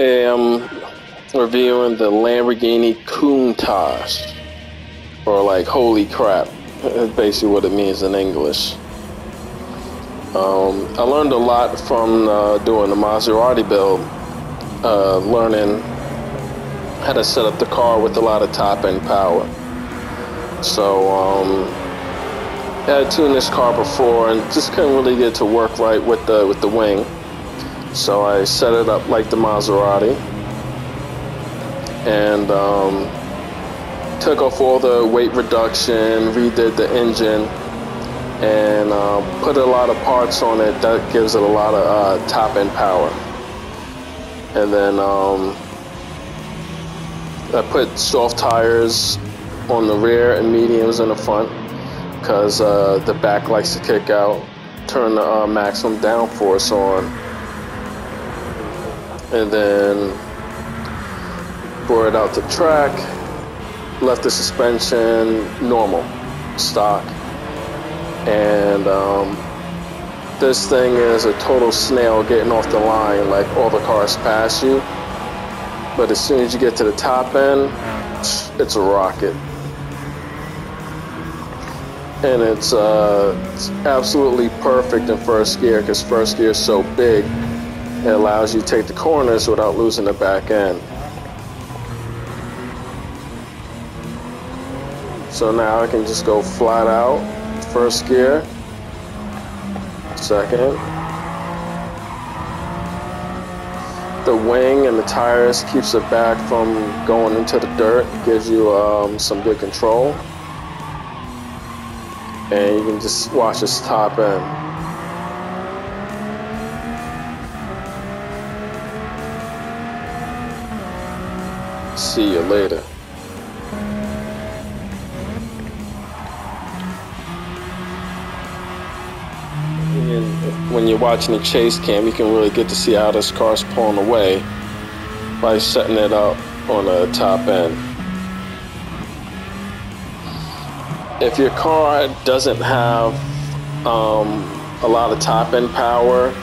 am reviewing the Lamborghini Countach, or like holy crap. That's basically what it means in English. Um, I learned a lot from uh, doing the Maserati build, uh, learning how to set up the car with a lot of top end power. So, um, I had tuned this car before and just couldn't really get it to work right with the with the wing. So I set it up like the Maserati and um, took off all the weight reduction, redid the engine, and uh, put a lot of parts on it that gives it a lot of uh, top end power. And then um, I put soft tires on the rear and mediums in the front because uh, the back likes to kick out. Turn the uh, maximum downforce on, and then brought it out to track. Left the suspension normal, stock, and um, this thing is a total snail getting off the line. Like all the cars pass you, but as soon as you get to the top end, it's a rocket and it's, uh, it's absolutely perfect in first gear because first gear is so big it allows you to take the corners without losing the back end. So now I can just go flat out first gear second. The wing and the tires keeps it back from going into the dirt gives you um, some good control. And you can just watch this top end. See you later. And when you're watching the chase cam, you can really get to see how this car's pulling away by setting it up on the top end. if your car doesn't have um, a lot of top end power,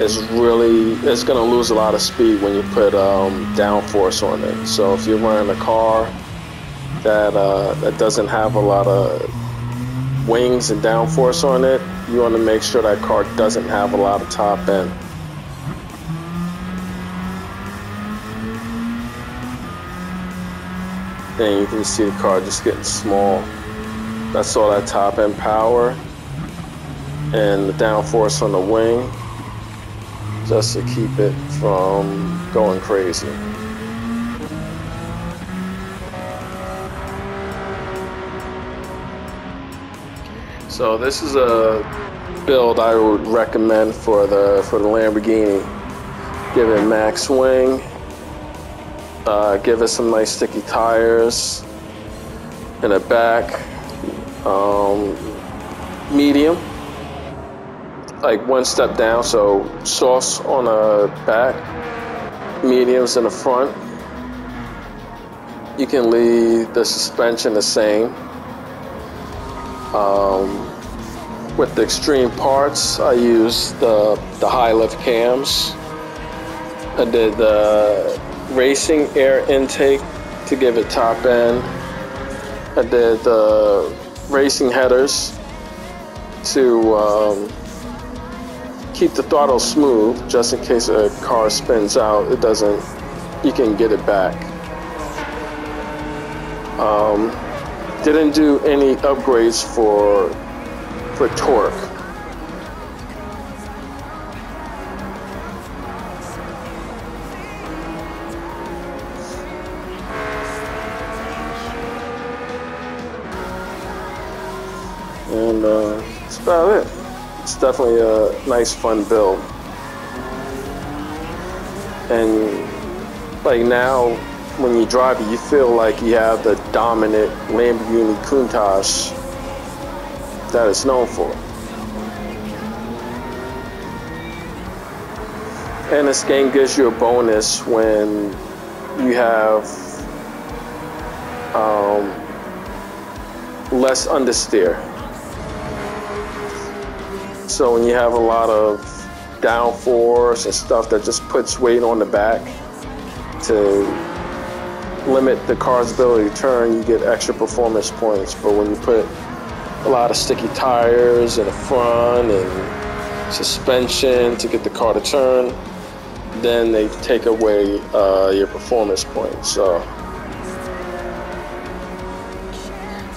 it's really it's going to lose a lot of speed when you put um, downforce on it. So if you're running a car that uh, that doesn't have a lot of wings and downforce on it, you want to make sure that car doesn't have a lot of top end. And you can see the car just getting small. That's all that top end power and the downforce on the wing just to keep it from going crazy. So this is a build I would recommend for the for the Lamborghini. Give it max wing. Uh, give it some nice sticky tires in the back um, medium, like one step down. So softs on the back, mediums in the front. You can leave the suspension the same. Um, with the extreme parts, I use the the high lift cams. I did the racing air intake to give it top end. I did the racing headers to um, keep the throttle smooth just in case a car spins out it doesn't you can get it back um, didn't do any upgrades for for torque and uh, that's about it. It's definitely a nice, fun build. And like now, when you drive it, you feel like you have the dominant Lamborghini Countach that it's known for. And this game gives you a bonus when you have um, less understeer. So when you have a lot of downforce and stuff that just puts weight on the back, to limit the car's ability to turn, you get extra performance points. But when you put a lot of sticky tires in the front and suspension to get the car to turn, then they take away uh, your performance points. So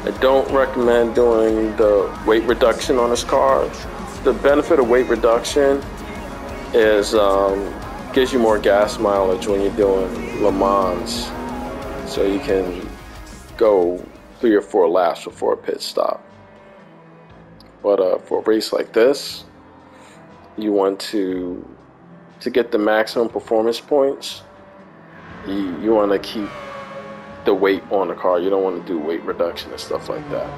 I don't recommend doing the weight reduction on this car. The benefit of weight reduction is um, gives you more gas mileage when you're doing Le Mans, so you can go three or four laps before a pit stop. But uh, for a race like this, you want to to get the maximum performance points. You, you want to keep the weight on the car. You don't want to do weight reduction and stuff like that.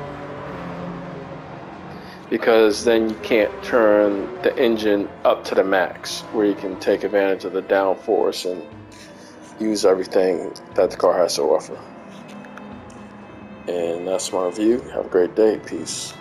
Because then you can't turn the engine up to the max where you can take advantage of the downforce and use everything that the car has to offer. And that's my review. Have a great day. Peace.